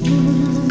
Música